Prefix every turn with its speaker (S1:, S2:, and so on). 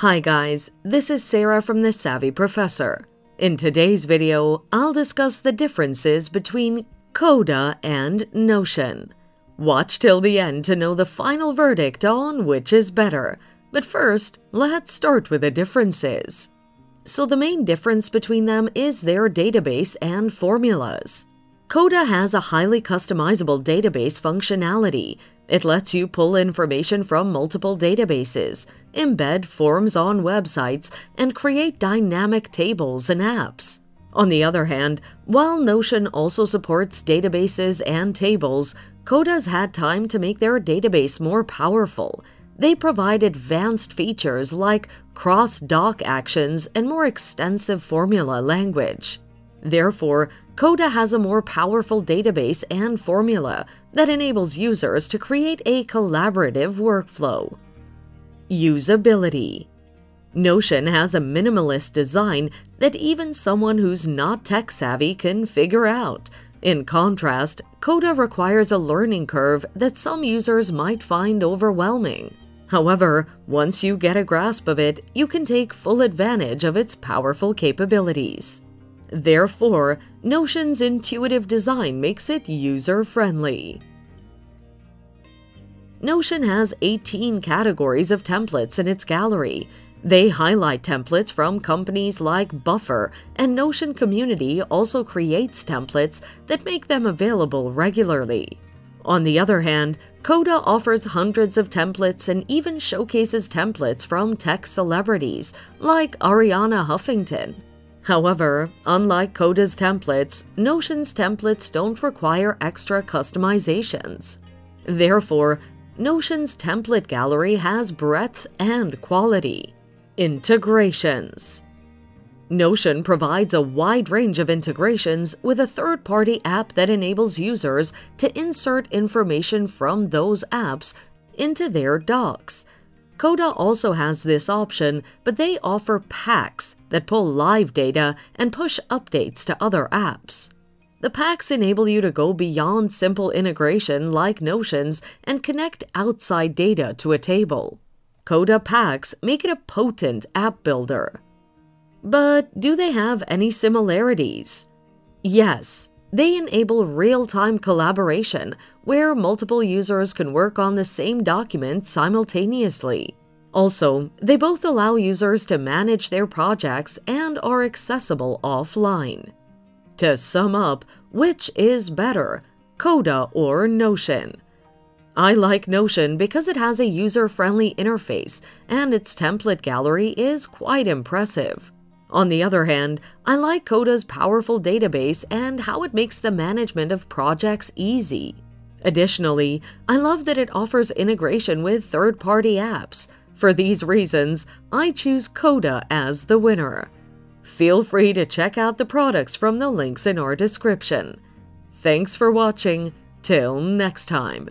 S1: Hi guys, this is Sarah from The Savvy Professor. In today's video, I'll discuss the differences between Coda and Notion. Watch till the end to know the final verdict on which is better. But first, let's start with the differences. So the main difference between them is their database and formulas. Coda has a highly customizable database functionality. It lets you pull information from multiple databases, embed forms on websites, and create dynamic tables and apps. On the other hand, while Notion also supports databases and tables, Coda's had time to make their database more powerful. They provide advanced features like cross-doc actions and more extensive formula language. Therefore, Coda has a more powerful database and formula that enables users to create a collaborative workflow. Usability Notion has a minimalist design that even someone who's not tech savvy can figure out. In contrast, Coda requires a learning curve that some users might find overwhelming. However, once you get a grasp of it, you can take full advantage of its powerful capabilities. Therefore, Notion's intuitive design makes it user-friendly. Notion has 18 categories of templates in its gallery. They highlight templates from companies like Buffer, and Notion Community also creates templates that make them available regularly. On the other hand, Coda offers hundreds of templates and even showcases templates from tech celebrities like Arianna Huffington. However, unlike Coda's templates, Notion's templates don't require extra customizations. Therefore, Notion's template gallery has breadth and quality. Integrations Notion provides a wide range of integrations with a third-party app that enables users to insert information from those apps into their docs – Coda also has this option, but they offer packs that pull live data and push updates to other apps. The packs enable you to go beyond simple integration like Notions and connect outside data to a table. Coda packs make it a potent app builder. But do they have any similarities? Yes, they enable real-time collaboration, where multiple users can work on the same document simultaneously. Also, they both allow users to manage their projects and are accessible offline. To sum up, which is better, Coda or Notion? I like Notion because it has a user-friendly interface and its template gallery is quite impressive. On the other hand, I like Coda's powerful database and how it makes the management of projects easy. Additionally, I love that it offers integration with third-party apps. For these reasons, I choose Coda as the winner. Feel free to check out the products from the links in our description. Thanks for watching. Till next time.